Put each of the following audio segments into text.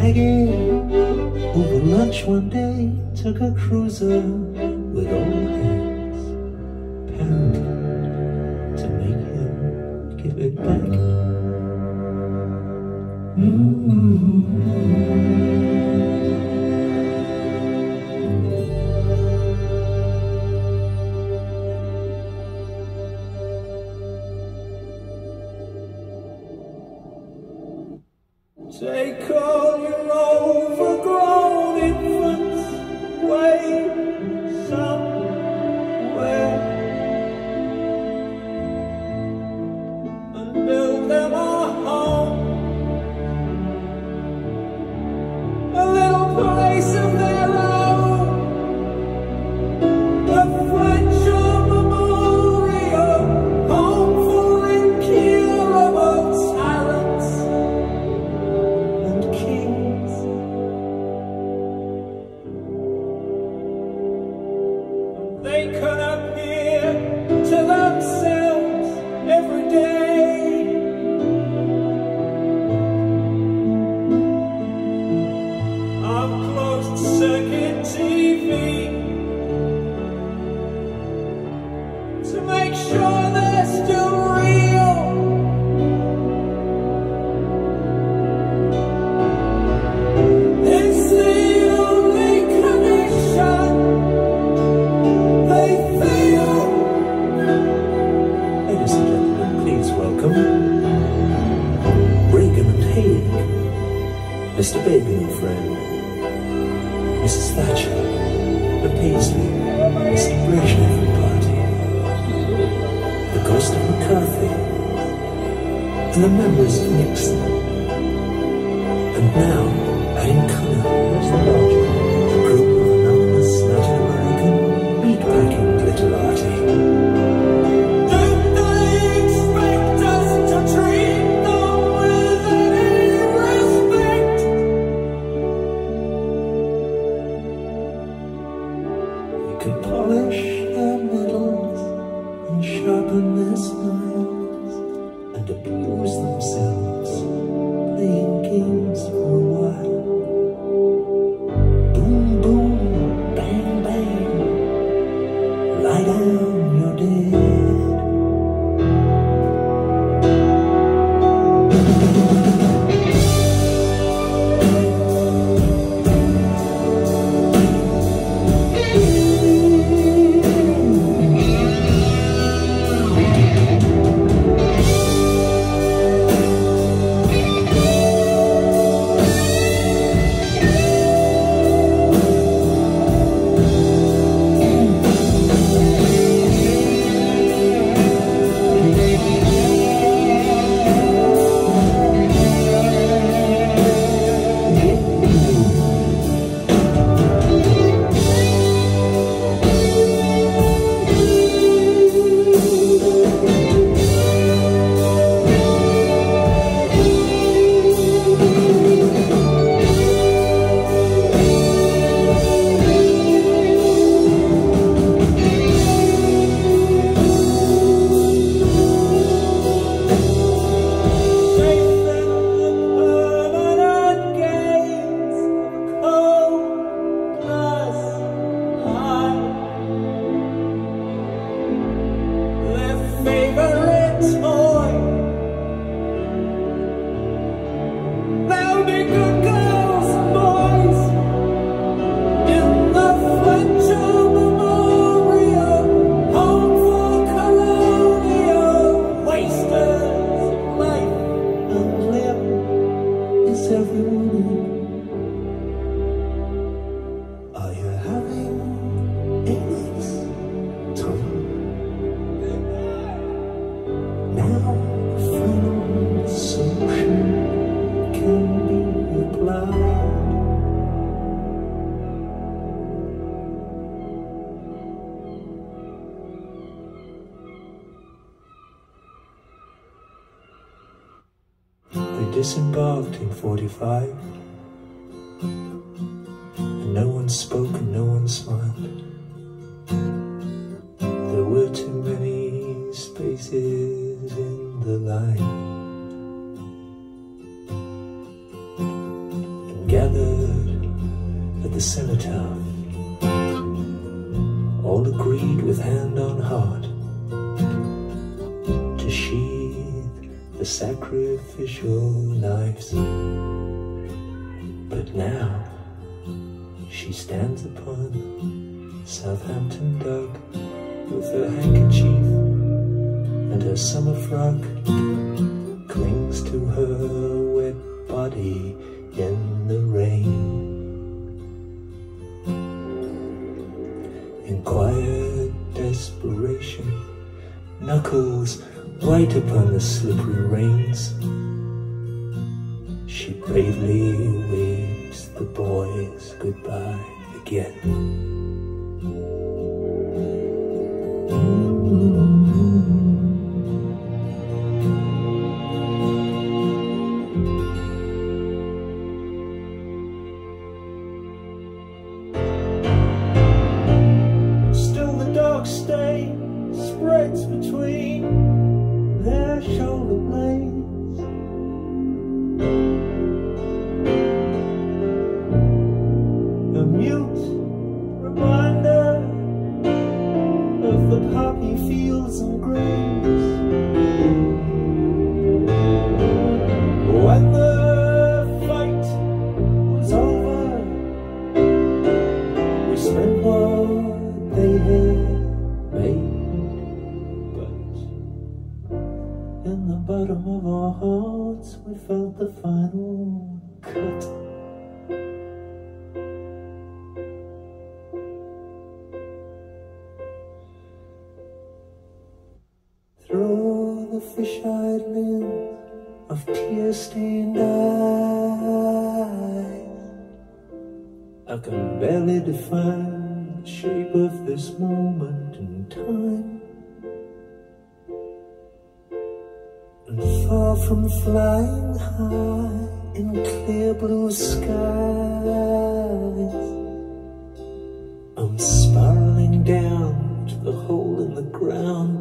Maggie, over lunch one day, took a cruiser with all hands, apparently to make him give it back. Take all and the members of Nixon. And now, adding color, where's the logic? A group of anonymous Latin American meatpacking glitterati. Don't they expect us to treat them with any respect? They can polish their medals and sharpen their smiles abuse themselves playing games for disembarked in 45 And no one spoke and no one smiled. There were too many spaces in the line. And gathered at the cenotaph. All agreed with hand on heart To sheathe the sacrificial knives But now she stands upon Southampton Dock with her handkerchief and her summer frock clings to her wet body in the rain. In quiet desperation, knuckles white upon the slippery reins, she bravely waves the boys goodbye again. Bottom of our hearts, we felt the final cut. Through the fish-eyed lens of tear-stained eyes I can barely define the shape of this moment in time. Far from flying high in clear blue skies, I'm spiraling down to the hole in the ground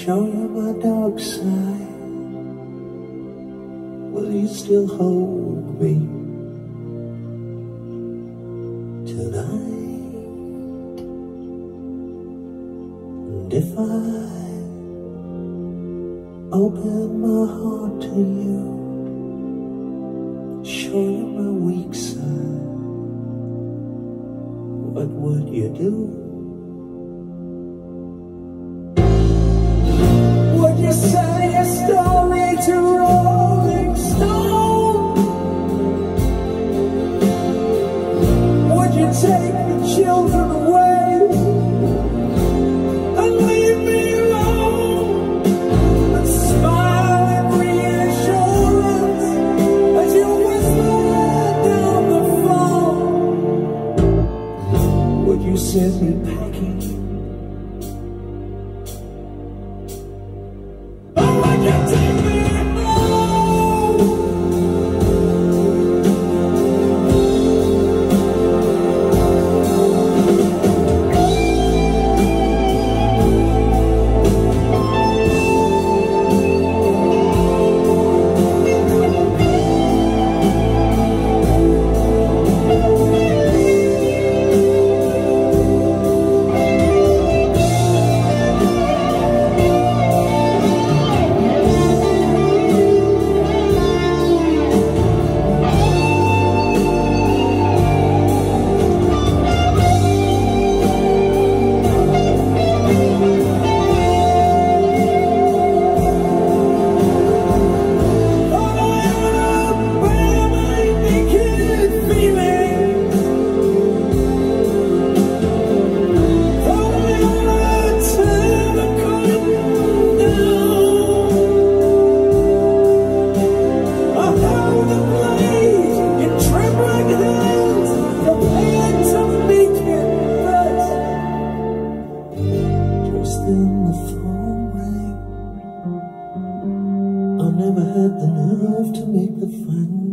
show you my dark side, will you still hold me tonight? And if I open my heart to you, show you my weak side, what would you do? Make the phone